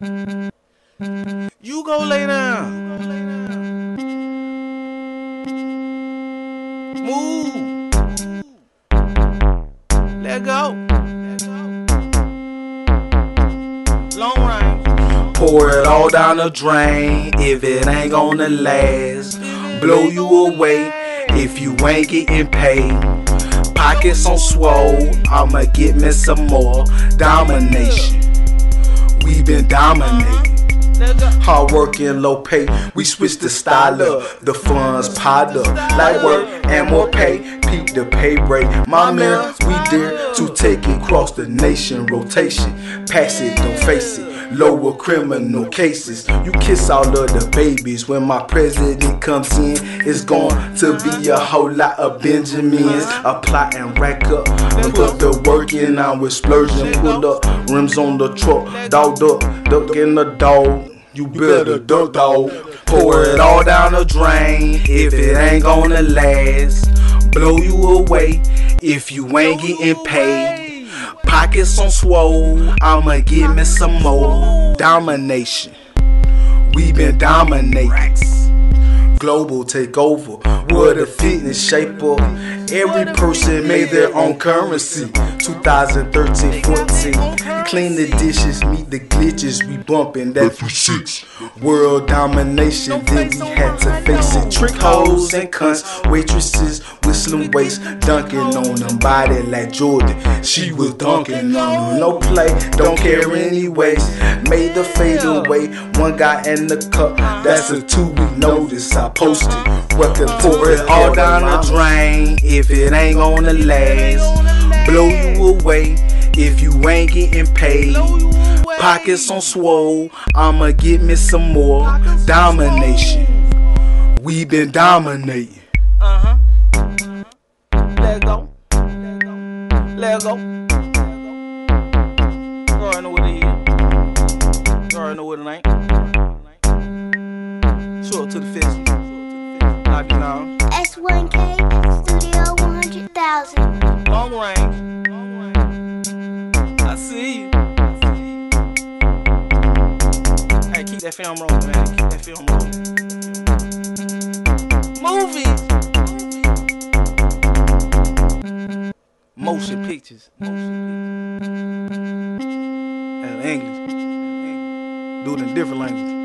You go lay down. Move. Let go. Long range. Pour it all down the drain if it ain't gonna last. Blow you away if you ain't getting paid. Pockets on swole, I'ma get me some more domination. We been dominating. Hard work and low pay, we switch the style up. The funds piled up, like work and more pay. Peak the pay break. My man, we dare to take it across the nation. Rotation, pass it, don't face it. Lower criminal cases. You kiss all of the babies. When my president comes in, it's going to be a whole lot of Benjamins. A plot and rack up. Put the work in, I'm with splurging. Pull up, rims on the truck. Dog up, duck in the dog. You better duck dog. Pour it all down the drain if it ain't gonna last. Blow you away if you ain't getting paid. Pockets on swole, I'ma give me some more. Domination, we been dominating. Global takeover, uh. what a fitness shaper. Every person made their own currency. 2013 14. Clean the dishes, meet the glitches, we bumping that for six. World domination, then we had to face it. Trick hoes and cunts, waitresses, whistling waist, dunking on them, body like Jordan. She was dunking on them, no play, don't care anyways. Made the fade away, one guy in the cup, that's a two week notice. I posted, welcome pour it all down the drain if it ain't gonna last. Blow you away if you ain't getting paid. Pockets on swole, I'ma get me some more domination. We been dominating. Uh huh. Let go. Let go. You already know what it is. You already know what it ain't. Show up to the fist. Knock it down. S1K Film rolling, man. Keep that film rolling. Movies. Motion pictures. Motion pictures. And English. Do it in different languages.